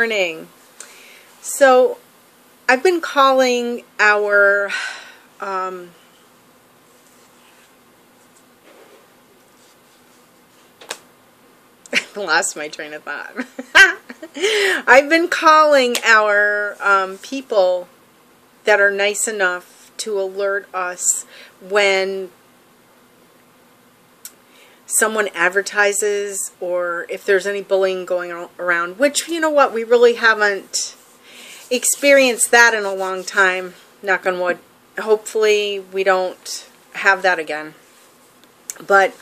morning. So I've been calling our um, lost my train of thought. I've been calling our um, people that are nice enough to alert us when someone advertises or if there's any bullying going around, which, you know what, we really haven't experienced that in a long time, knock on wood. Hopefully we don't have that again. But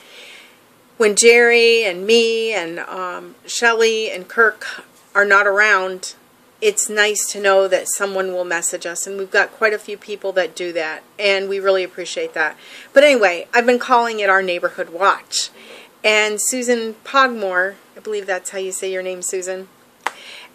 when Jerry and me and um, Shelly and Kirk are not around, it's nice to know that someone will message us, and we've got quite a few people that do that, and we really appreciate that. But anyway, I've been calling it our neighborhood watch, and Susan Pogmore, I believe that's how you say your name, Susan.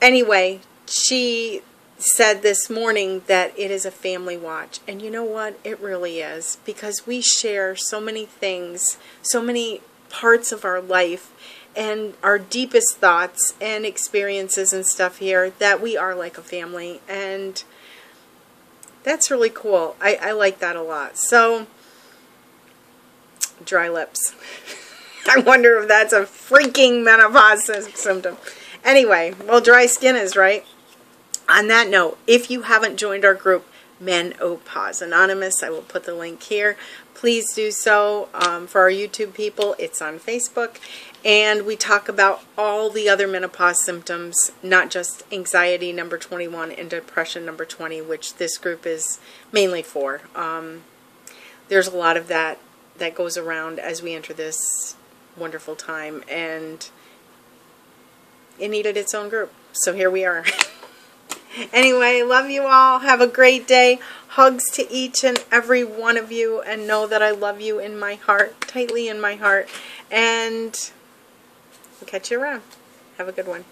Anyway, she said this morning that it is a family watch, and you know what? It really is because we share so many things, so many parts of our life and our deepest thoughts and experiences and stuff here that we are like a family and that's really cool. I, I like that a lot. So, dry lips. I wonder if that's a freaking menopause symptom. Anyway, well, dry skin is right. On that note, if you haven't joined our group, Menopause Anonymous, I will put the link here. Please do so. Um, for our YouTube people, it's on Facebook. And we talk about all the other menopause symptoms, not just anxiety number 21 and depression number 20, which this group is mainly for. Um, there's a lot of that that goes around as we enter this wonderful time, and it needed its own group. So here we are. anyway, love you all. Have a great day. Hugs to each and every one of you, and know that I love you in my heart, tightly in my heart. And We'll catch you around. Have a good one.